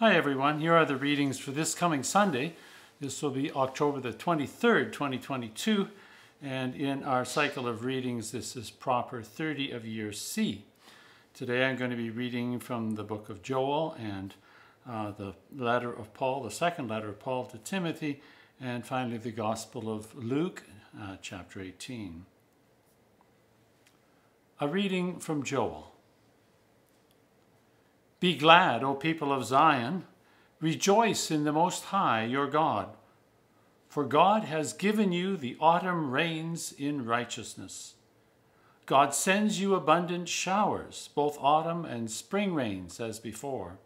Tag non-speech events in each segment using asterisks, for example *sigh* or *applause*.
Hi everyone, here are the readings for this coming Sunday. This will be October the 23rd, 2022, and in our cycle of readings, this is proper 30 of year C. Today I'm going to be reading from the book of Joel and uh, the letter of Paul, the second letter of Paul to Timothy, and finally the Gospel of Luke, uh, chapter 18. A reading from Joel. Be glad, O people of Zion. Rejoice in the Most High, your God. For God has given you the autumn rains in righteousness. God sends you abundant showers, both autumn and spring rains as before.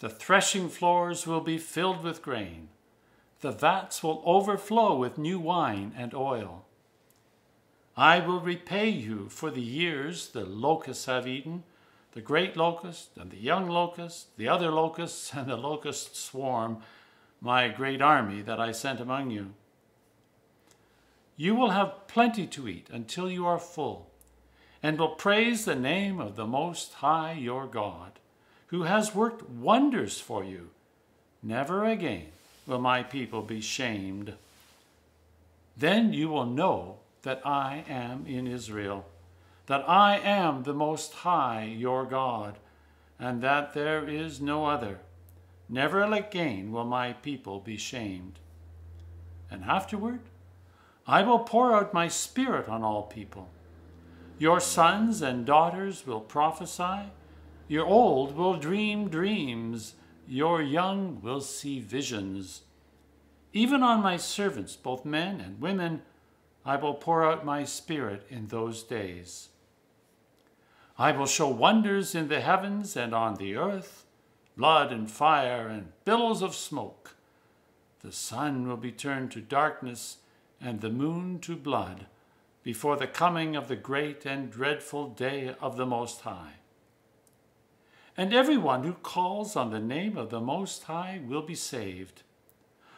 The threshing floors will be filled with grain. The vats will overflow with new wine and oil. I will repay you for the years the locusts have eaten the great locust and the young locust, the other locusts *laughs* and the locust swarm, my great army that I sent among you. You will have plenty to eat until you are full, and will praise the name of the Most High your God, who has worked wonders for you. Never again will my people be shamed. Then you will know that I am in Israel that I am the Most High your God, and that there is no other. Never again will my people be shamed. And afterward, I will pour out my Spirit on all people. Your sons and daughters will prophesy, your old will dream dreams, your young will see visions. Even on my servants, both men and women, I will pour out my Spirit in those days. I will show wonders in the heavens and on the earth, blood and fire and billows of smoke. The sun will be turned to darkness and the moon to blood before the coming of the great and dreadful day of the Most High. And everyone who calls on the name of the Most High will be saved.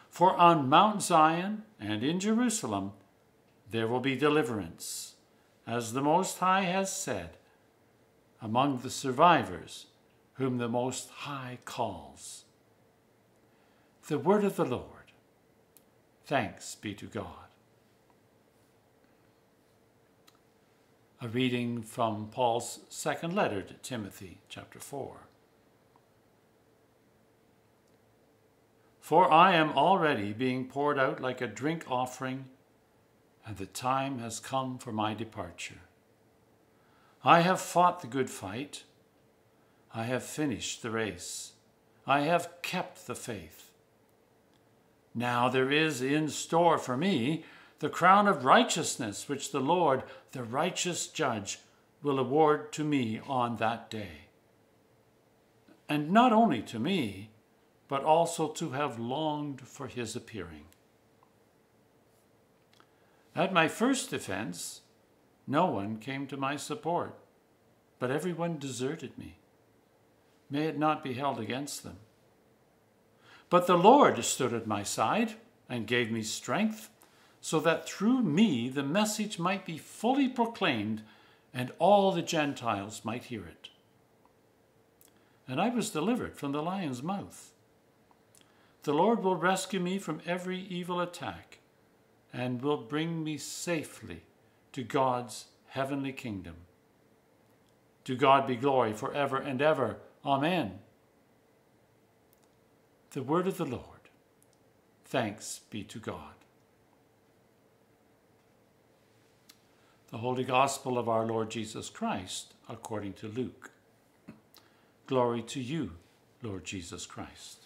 For on Mount Zion and in Jerusalem there will be deliverance, as the Most High has said among the survivors whom the Most High calls. The word of the Lord. Thanks be to God. A reading from Paul's second letter to Timothy, chapter 4. For I am already being poured out like a drink offering, and the time has come for my departure. I have fought the good fight. I have finished the race. I have kept the faith. Now there is in store for me the crown of righteousness, which the Lord, the righteous judge, will award to me on that day. And not only to me, but also to have longed for his appearing. At my first defense, no one came to my support, but everyone deserted me. May it not be held against them. But the Lord stood at my side and gave me strength, so that through me the message might be fully proclaimed and all the Gentiles might hear it. And I was delivered from the lion's mouth. The Lord will rescue me from every evil attack and will bring me safely to God's heavenly kingdom. To God be glory forever and ever. Amen. The word of the Lord. Thanks be to God. The Holy Gospel of our Lord Jesus Christ according to Luke. Glory to you, Lord Jesus Christ.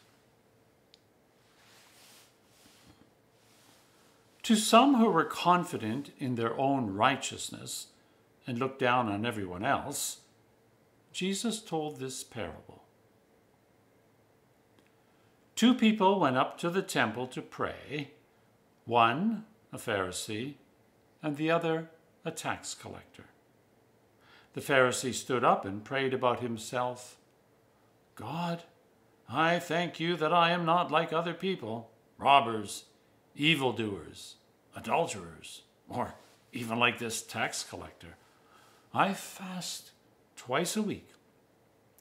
To some who were confident in their own righteousness and looked down on everyone else, Jesus told this parable. Two people went up to the temple to pray, one a Pharisee and the other a tax collector. The Pharisee stood up and prayed about himself God, I thank you that I am not like other people, robbers evildoers, adulterers, or even like this tax collector. I fast twice a week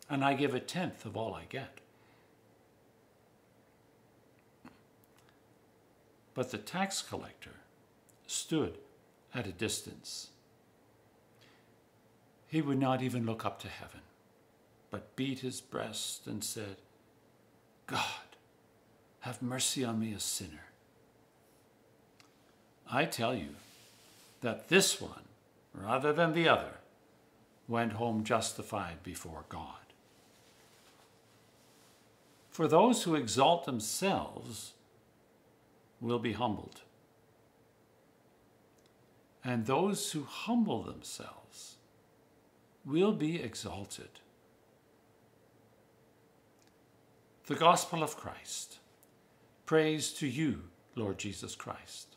and I give a tenth of all I get. But the tax collector stood at a distance. He would not even look up to heaven, but beat his breast and said, God, have mercy on me, a sinner. I tell you that this one, rather than the other, went home justified before God. For those who exalt themselves will be humbled, and those who humble themselves will be exalted. The Gospel of Christ. Praise to you, Lord Jesus Christ.